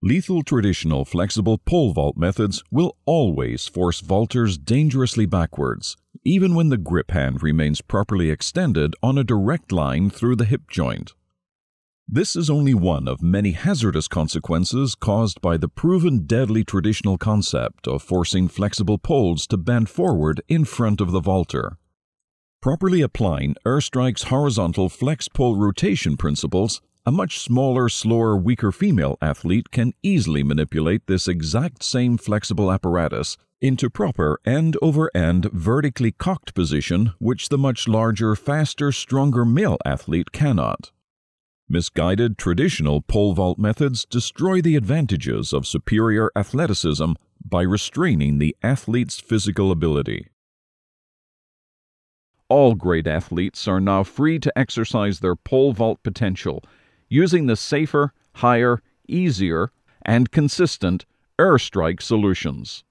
Lethal traditional flexible pole vault methods will always force vaulters dangerously backwards, even when the grip hand remains properly extended on a direct line through the hip joint. This is only one of many hazardous consequences caused by the proven deadly traditional concept of forcing flexible poles to bend forward in front of the vaulter. Properly applying Air Strike's horizontal flex pole rotation principles a much smaller, slower, weaker female athlete can easily manipulate this exact same flexible apparatus into proper end over end vertically cocked position which the much larger, faster, stronger male athlete cannot. Misguided traditional pole vault methods destroy the advantages of superior athleticism by restraining the athlete's physical ability. All great athletes are now free to exercise their pole vault potential using the safer, higher, easier, and consistent Air Strike solutions.